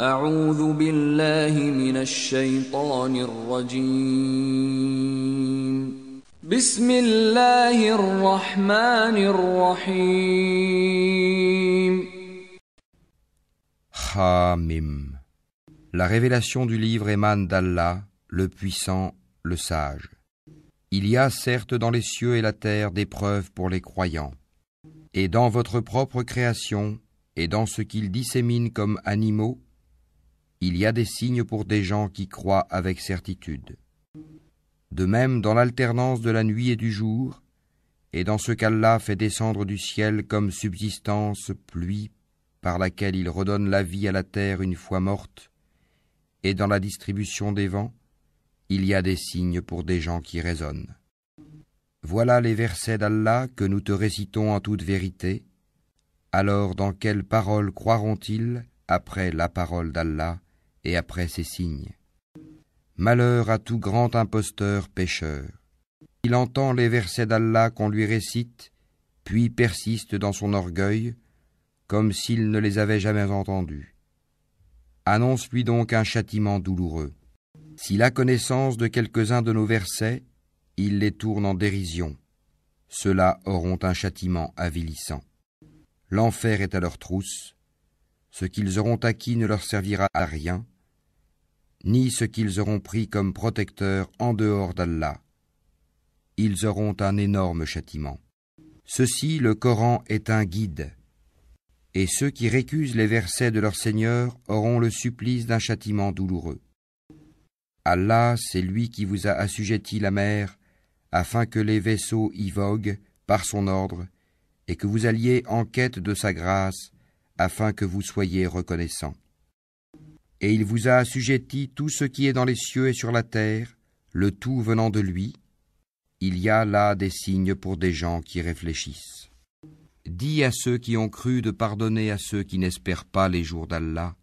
أعوذ بالله من الشيطان الرجيم بسم الله الرحمن الرحيم Hamim. La révélation du livre émane d'Allah, le puissant, le sage. Il y a certes dans les cieux et la terre des preuves pour les croyants. Et dans votre propre création, et dans ce qu'ils disséminent comme animaux, il y a des signes pour des gens qui croient avec certitude. De même dans l'alternance de la nuit et du jour, et dans ce qu'Allah fait descendre du ciel comme subsistance pluie par laquelle il redonne la vie à la terre une fois morte, et dans la distribution des vents, il y a des signes pour des gens qui raisonnent. Voilà les versets d'Allah que nous te récitons en toute vérité. Alors dans quelle parole croiront-ils après la parole d'Allah? Et après ses signes Malheur à tout grand imposteur pécheur. Il entend les versets d'Allah qu'on lui récite, puis persiste dans son orgueil, comme s'il ne les avait jamais entendus. Annonce-lui donc un châtiment douloureux. S'il a connaissance de quelques-uns de nos versets, il les tourne en dérision. Ceux-là auront un châtiment avilissant. L'enfer est à leur trousse. Ce qu'ils auront acquis ne leur servira à rien, ni ce qu'ils auront pris comme protecteur en dehors d'Allah. Ils auront un énorme châtiment. Ceci, le Coran, est un guide. Et ceux qui récusent les versets de leur Seigneur auront le supplice d'un châtiment douloureux. Allah, c'est lui qui vous a assujetti la mer, afin que les vaisseaux y voguent par son ordre, et que vous alliez en quête de sa grâce, afin que vous soyez reconnaissants. Et il vous a assujetti tout ce qui est dans les cieux et sur la terre, le tout venant de lui. Il y a là des signes pour des gens qui réfléchissent. Dis à ceux qui ont cru de pardonner à ceux qui n'espèrent pas les jours d'Allah,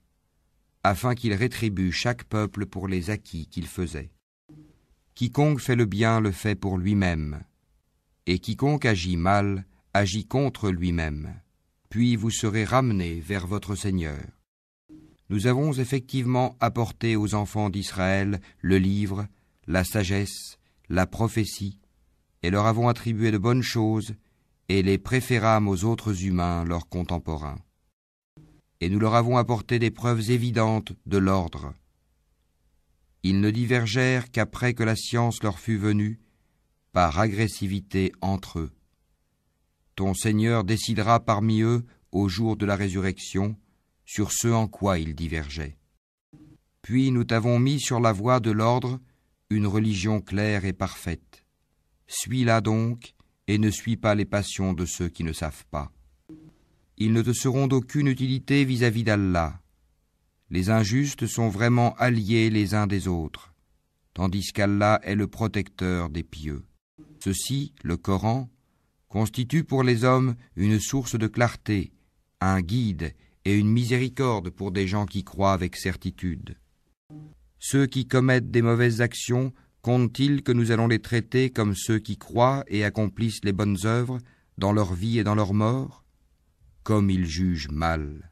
afin qu'il rétribue chaque peuple pour les acquis qu'il faisait. Quiconque fait le bien le fait pour lui-même, et quiconque agit mal agit contre lui-même, puis vous serez ramenés vers votre Seigneur. Nous avons effectivement apporté aux enfants d'Israël le livre, la sagesse, la prophétie, et leur avons attribué de bonnes choses, et les préférâmes aux autres humains, leurs contemporains et nous leur avons apporté des preuves évidentes de l'ordre. Ils ne divergèrent qu'après que la science leur fut venue, par agressivité entre eux. Ton Seigneur décidera parmi eux, au jour de la résurrection, sur ce en quoi ils divergeaient. Puis nous t'avons mis sur la voie de l'ordre une religion claire et parfaite. Suis-la donc, et ne suis pas les passions de ceux qui ne savent pas ils ne te seront d'aucune utilité vis-à-vis d'Allah. Les injustes sont vraiment alliés les uns des autres, tandis qu'Allah est le protecteur des pieux. Ceci, le Coran, constitue pour les hommes une source de clarté, un guide et une miséricorde pour des gens qui croient avec certitude. Ceux qui commettent des mauvaises actions comptent-ils que nous allons les traiter comme ceux qui croient et accomplissent les bonnes œuvres dans leur vie et dans leur mort? Comme ils jugent mal.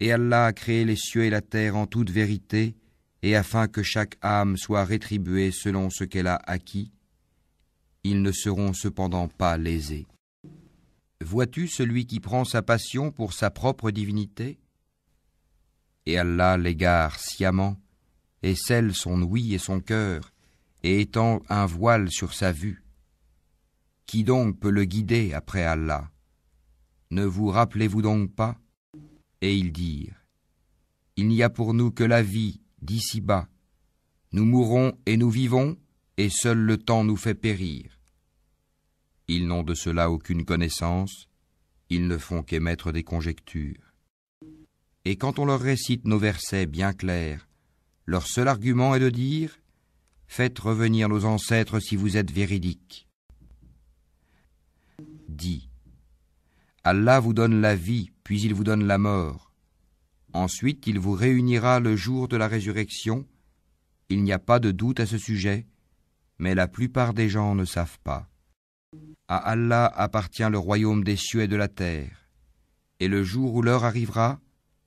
Et Allah a créé les cieux et la terre en toute vérité, et afin que chaque âme soit rétribuée selon ce qu'elle a acquis, ils ne seront cependant pas lésés. Vois-tu celui qui prend sa passion pour sa propre divinité? Et Allah l'égare sciemment, et scelle son ouïe et son cœur, et étend un voile sur sa vue. Qui donc peut le guider après Allah? Ne vous rappelez-vous donc pas? Et ils dirent, Il n'y a pour nous que la vie d'ici-bas. Nous mourrons et nous vivons, et seul le temps nous fait périr. Ils n'ont de cela aucune connaissance, ils ne font qu'émettre des conjectures. Et quand on leur récite nos versets bien clairs, leur seul argument est de dire Faites revenir nos ancêtres si vous êtes véridiques. Dis Allah vous donne la vie, puis il vous donne la mort. Ensuite il vous réunira le jour de la résurrection. Il n'y a pas de doute à ce sujet, mais la plupart des gens ne savent pas. À Allah appartient le royaume des cieux et de la terre. Et le jour où l'heure arrivera,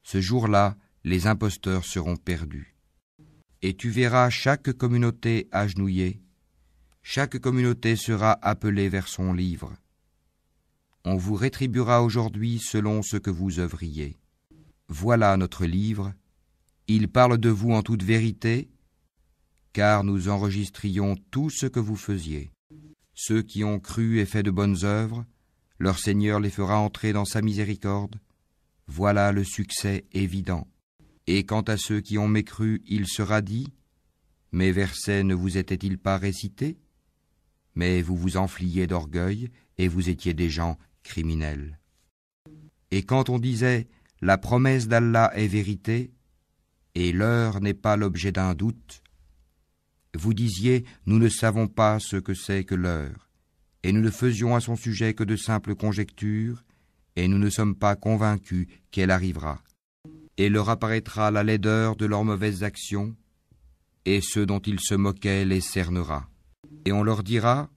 ce jour-là, les imposteurs seront perdus. Et tu verras chaque communauté agenouillée, chaque communauté sera appelée vers son livre. On vous rétribuera aujourd'hui selon ce que vous œuvriez. Voilà notre livre, il parle de vous en toute vérité, car nous enregistrions tout ce que vous faisiez. Ceux qui ont cru et fait de bonnes œuvres, leur Seigneur les fera entrer dans sa miséricorde. Voilà le succès évident. Et quant à ceux qui ont mécru, il sera dit Mes versets ne vous étaient-ils pas récités? Mais vous vous enfliez d'orgueil et vous étiez des gens criminels. Et quand on disait La promesse d'Allah est vérité, et l'heure n'est pas l'objet d'un doute, vous disiez Nous ne savons pas ce que c'est que l'heure, et nous ne faisions à son sujet que de simples conjectures, et nous ne sommes pas convaincus qu'elle arrivera et leur apparaîtra la laideur de leurs mauvaises actions, et ceux dont ils se moquaient les cernera. Et on leur dira,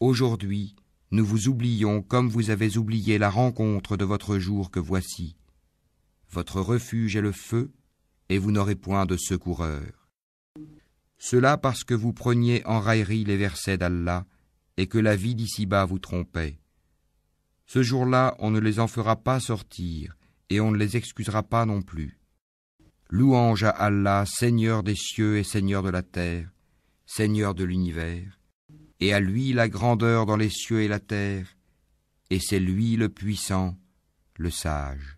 Aujourd'hui, nous vous oublions comme vous avez oublié la rencontre de votre jour que voici. Votre refuge est le feu, et vous n'aurez point de secoureur. Cela parce que vous preniez en raillerie les versets d'Allah, et que la vie d'ici-bas vous trompait. Ce jour-là, on ne les en fera pas sortir, et on ne les excusera pas non plus. Louange à Allah, Seigneur des cieux et Seigneur de la terre, Seigneur de l'univers, et à lui la grandeur dans les cieux et la terre, et c'est lui le puissant, le sage.